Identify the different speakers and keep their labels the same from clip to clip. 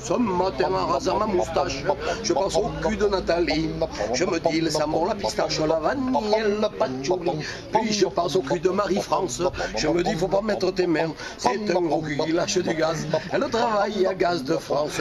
Speaker 1: Ce matin, moustache, je pense au cul de Nathalie. Je me dis, le saumon, la pistache, la vanille le patchouli. Puis je pense au cul de Marie-France. Je me dis, faut pas mettre tes mains. C'est un gros cul qui lâche du gaz. Elle travaille à Gaz de France.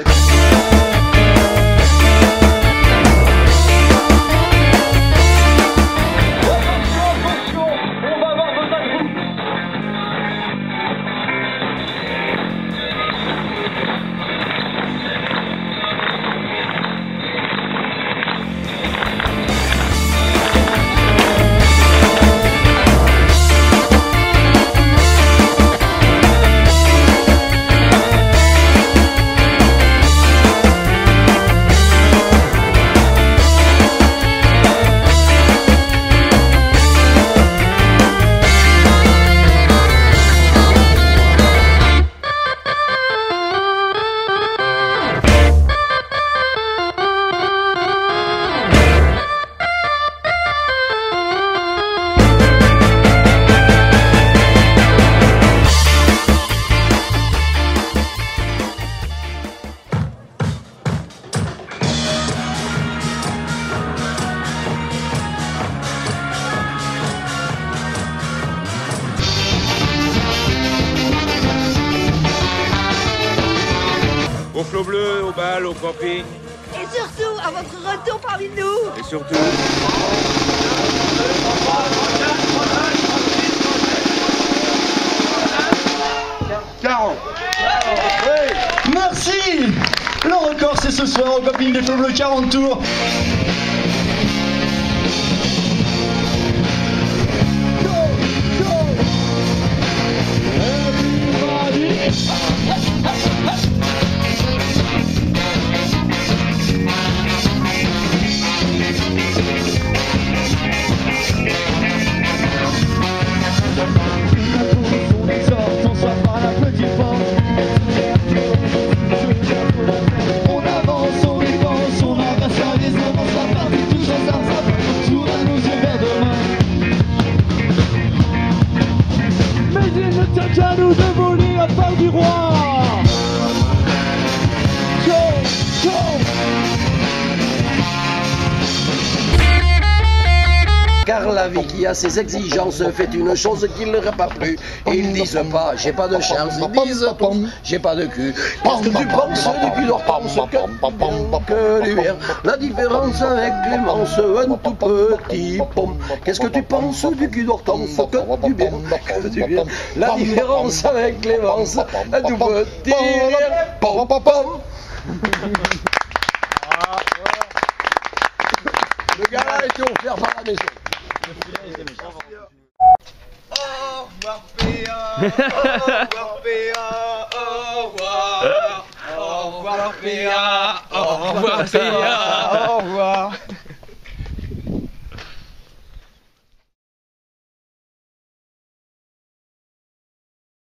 Speaker 2: Au flot bleu, au bal, au camping.
Speaker 3: Et surtout, à votre retour parmi nous
Speaker 2: Et surtout,
Speaker 4: Merci Le record c'est ce soir au camping des Feux Bleus 40 tours. De voler la part du roi.
Speaker 1: La vie qui a ses exigences fait une chose qui ne leur a pas plu. Ils disent pas, j'ai pas de chance, ils disent tous, j'ai pas de cul. Qu'est-ce que tu penses du cul d'Hortense que, que La différence avec Clémence, un tout petit pomme. Qu'est-ce que tu penses du cul d'Hortense que du bien, que du bien La différence avec Clémence, un tout petit. Pom, pom, pom. Le gars-là était offert par la maison.
Speaker 5: Au revoir Péa, au revoir Péa, au revoir, au revoir